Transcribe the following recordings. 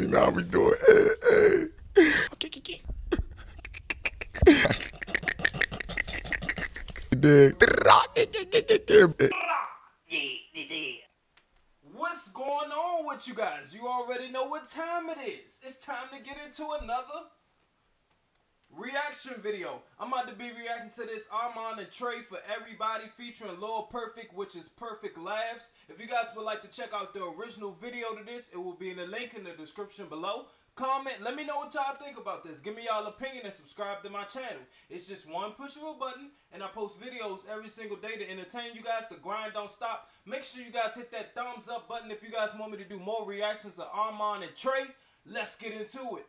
You know how we do it. Hey, hey. What's going on with you guys? You already know what time it is. It's time to get into another reaction video. I'm about to be reacting to this Ar'mon and Trey for everybody featuring Lil Perfect, which is Perfect Laughs. If you guys would like to check out the original video to this, it will be in the link in the description below. Comment, let me know what y'all think about this. Give me y'all opinion and subscribe to my channel. It's just one push of a button, and I post videos every single day to entertain you guys. The grind don't stop. Make sure you guys hit that thumbs up button if you guys want me to do more reactions of Ar'mon and Trey. Let's get into it.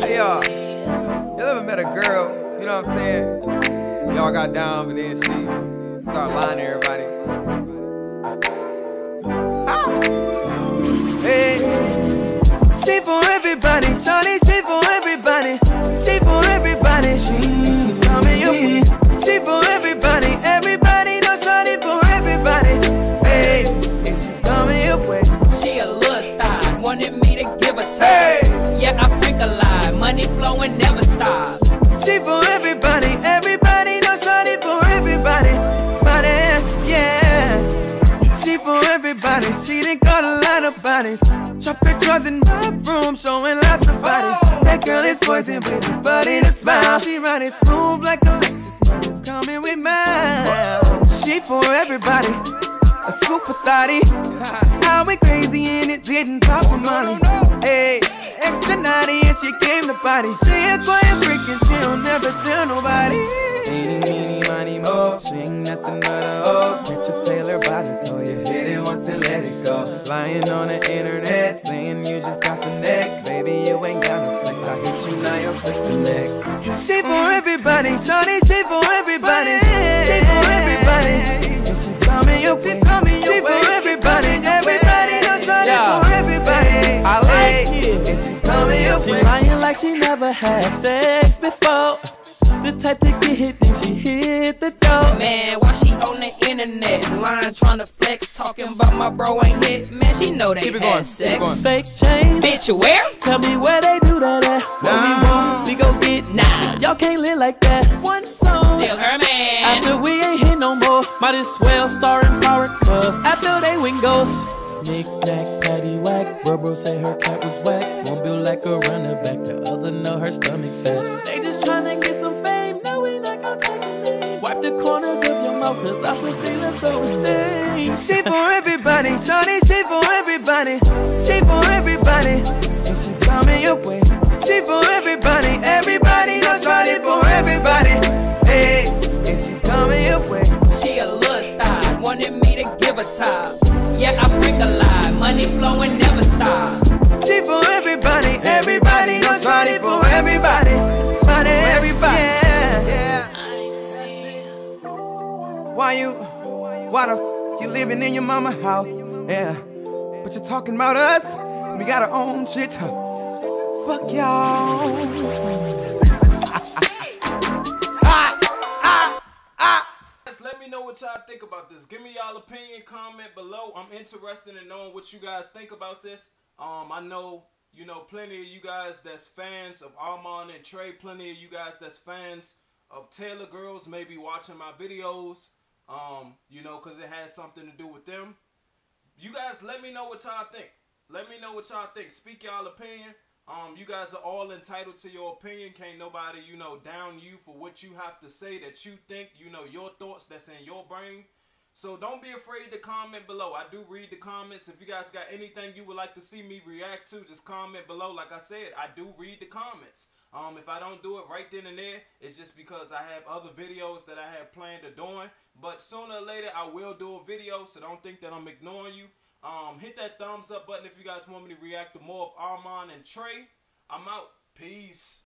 Hey y'all, y'all ever met a girl, you know what I'm saying? Y'all got down, but then she started lying to everybody. Ah! Hey, She for everybody, Shawty, she for everybody. She for everybody. She's coming way. She for everybody, everybody know Shawty for everybody. Hey, and she's coming your way. She a little thot, wanted me to give her time. Hey! Yeah, I bring a lie, money flowing never stop. She for everybody Drop pictures in my room, showing lots of body. That girl is poison with a body to smile. She ride it smooth like a Lexus, but it's coming with miles. She for everybody, a super thotty. I went crazy and it didn't pop for money. Hey, extra naughty and she came to body. She a quiet Lying on the internet, saying you just got the neck. Baby, you ain't got no flex. I hit you now, your sister next. She for everybody, Shawty, she for everybody. She for everybody. And she's coming your way. She for everybody, everybody know Shawty Yeah. for everybody. I like it. And she's coming your She way. lying like she never had sex before. The type to get hit, then she hit the door. Man, why she on the internet? Lying, trying to flex, talking about my bro ain't hit. Man, she know they Keep it had going, sex. keep it going. Fake chains. Bitch, you where? Tell me where they do that at. What we want, we go get Nah. Y'all can't live like that. One song. Still her man. After we ain't hit no more, might as well star in power. Cause after they win ghosts. Knick knack, patty whack. Bro, bro say her cat was whack. One build like a runner back, the other know her stomach fat. They just tryna corners of your mouth, cause I still stay left those stains. She for everybody, Shawty, she for everybody. She for everybody. And she's coming your way. She for everybody, everybody know Shawty for everybody. Hey, and she's coming your way. She a little thot, wanted me to give her top. Yeah, I bring a lie, money flowing never stop. She for everybody, everybody know Shawty for everybody. Shawty, everybody. Living in your mama house? Yeah, but you're talking about us. We got our own shit. Fuck y'all. Let me know what y'all think about this. Give me y'all opinion, comment below. I'm interested in knowing what you guys think about this. Um, I know you know plenty of you guys that's fans of Ar'mon and Trey. Plenty of you guys that's fans of Taylor Girlz. Maybe watching my videos. Um, you know, cause it has something to do with them. You guys, let me know what y'all think. Let me know what y'all think. Speak y'all opinion. Um, you guys are all entitled to your opinion. Can't nobody, you know, down you for what you have to say that you think, you know, your thoughts that's in your brain. So don't be afraid to comment below. I do read the comments. If you guys got anything you would like to see me react to, just comment below. Like I said, I do read the comments. Um, if I don't do it right then and there, it's just because I have other videos that I have planned of doing. But sooner or later, I will do a video, so don't think that I'm ignoring you. Um, hit that thumbs up button if you guys want me to react to more of Ar'mon and Trey. I'm out. Peace.